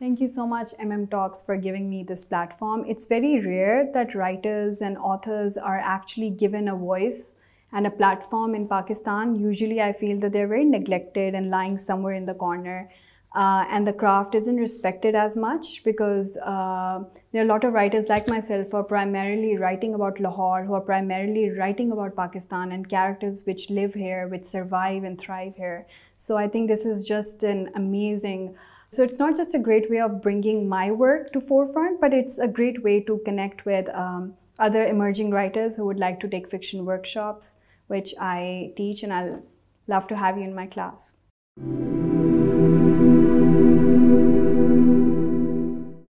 Thank you so much, MM Talks, for giving me this platform. It's very rare that writers and authors are actually given a voice and a platform in Pakistan. Usually, I feel that they're very neglected and lying somewhere in the corner. Uh, and the craft isn't respected as much because uh, there are a lot of writers like myself who are primarily writing about Lahore, who are primarily writing about Pakistan and characters which live here, which survive and thrive here. So I think this is just an amazing. So it's not just a great way of bringing my work to forefront, but it's a great way to connect with um, other emerging writers who would like to take fiction workshops, which I teach, and I'll love to have you in my class.